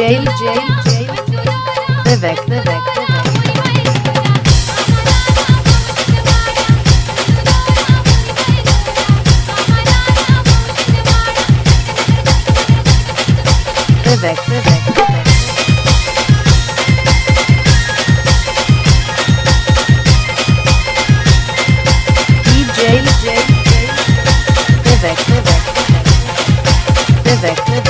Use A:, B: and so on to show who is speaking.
A: DJ, DJ, Vivek, Vivek, Vivek. Vivek, Vivek, Vivek. DJ, DJ, Vivek, Vivek, Vivek, Vivek, Vivek.